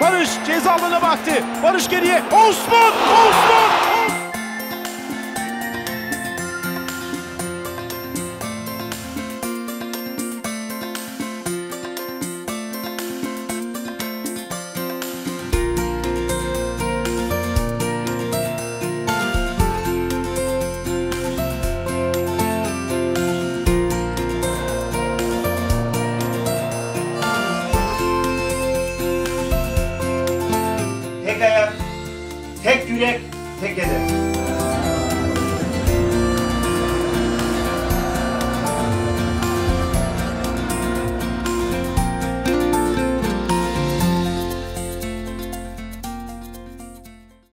Barış ceza alanına baktı. Barış geriye. Osman! Osman! Tek yürek, tek hedef.